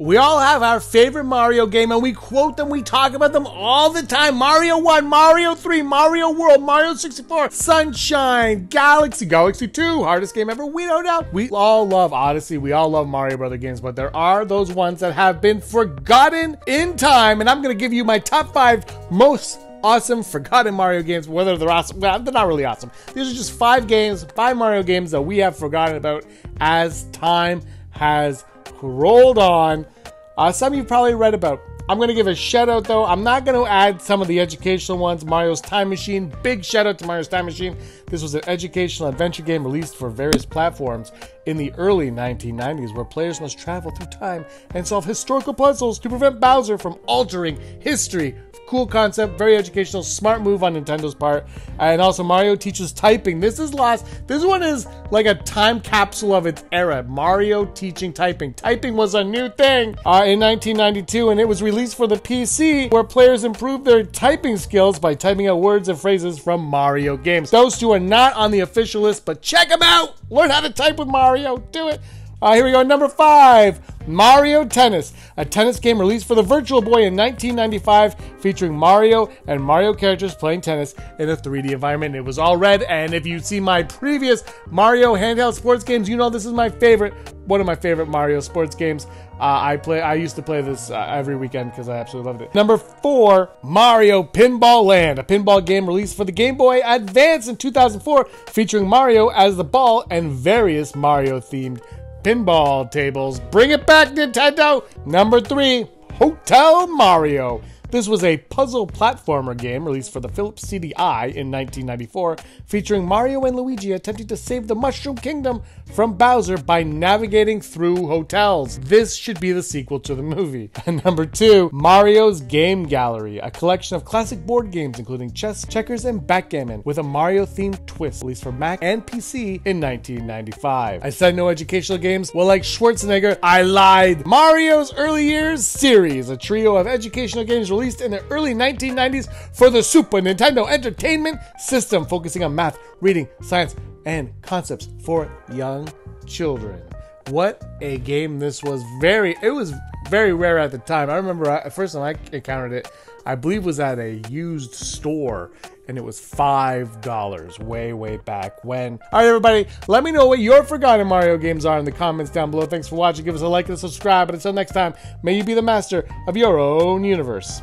We all have our favorite Mario game and we quote them, we talk about them all the time. Mario 1, Mario 3, Mario World, Mario 64, Sunshine, Galaxy, Galaxy 2, hardest game ever, we don't know. We all love Odyssey, we all love Mario Brother games, but there are those ones that have been forgotten in time, and I'm gonna give you my top five most awesome forgotten Mario games, whether they're awesome, well, they're not really awesome. These are just five games, five Mario games that we have forgotten about as time has rolled on. Uh, some you've probably read about. I'm going to give a shout out though. I'm not going to add some of the educational ones. Mario's Time Machine. Big shout out to Mario's Time Machine. This was an educational adventure game released for various platforms in the early 1990s where players must travel through time and solve historical puzzles to prevent Bowser from altering history Cool concept, very educational, smart move on Nintendo's part. And also, Mario teaches typing. This is lost. This one is like a time capsule of its era. Mario teaching typing. Typing was a new thing uh, in 1992, and it was released for the PC, where players improved their typing skills by typing out words and phrases from Mario games. Those two are not on the official list, but check them out. Learn how to type with Mario. Do it. Uh, here we go. Number five. Mario Tennis, a tennis game released for the Virtual Boy in 1995, featuring Mario and Mario characters playing tennis in a 3D environment. It was all red, and if you see my previous Mario handheld sports games, you know this is my favorite, one of my favorite Mario sports games. Uh, I play. I used to play this uh, every weekend because I absolutely loved it. Number four, Mario Pinball Land, a pinball game released for the Game Boy Advance in 2004, featuring Mario as the ball and various Mario themed pinball tables. Bring it back, Nintendo! Number three, Hotel Mario. This was a puzzle platformer game released for the Philips CDI in 1994, featuring Mario and Luigi attempting to save the Mushroom Kingdom from Bowser by navigating through hotels. This should be the sequel to the movie. And number two, Mario's Game Gallery, a collection of classic board games including chess, checkers, and backgammon with a Mario themed twist, released for Mac and PC in 1995. I said no educational games. Well, like Schwarzenegger, I lied. Mario's Early Years series, a trio of educational games released released in the early 1990s for the Super Nintendo Entertainment System, focusing on math, reading, science, and concepts for young children. What a game this was! Very, it was very rare at the time. I remember the first time I encountered it, I believe was at a used store and it was five dollars way way back when all right everybody let me know what your forgotten mario games are in the comments down below thanks for watching give us a like and subscribe and until next time may you be the master of your own universe